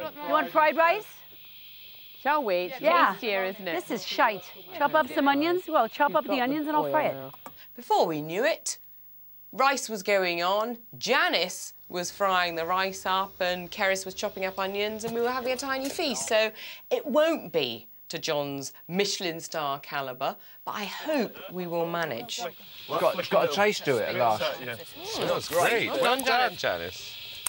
You want fried rice? Shall we? It's Yeah. tastier, isn't it? This is shite. Chop up some onions. Well, chop up the onions and I'll fry it. Before we knew it, rice was going on, Janice was frying the rice up, and Cerys was chopping up onions, and we were having a tiny feast. So it won't be to John's Michelin star calibre, but I hope we will manage. Got, got a taste to it at last. Smells great. Well done, Janice.